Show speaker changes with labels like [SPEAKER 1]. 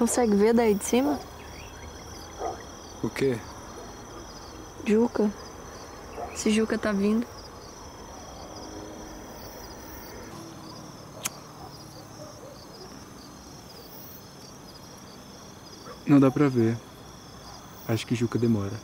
[SPEAKER 1] Consegue ver daí de cima?
[SPEAKER 2] O quê?
[SPEAKER 1] Juca. Se Juca tá vindo.
[SPEAKER 2] Não dá pra ver. Acho que Juca demora.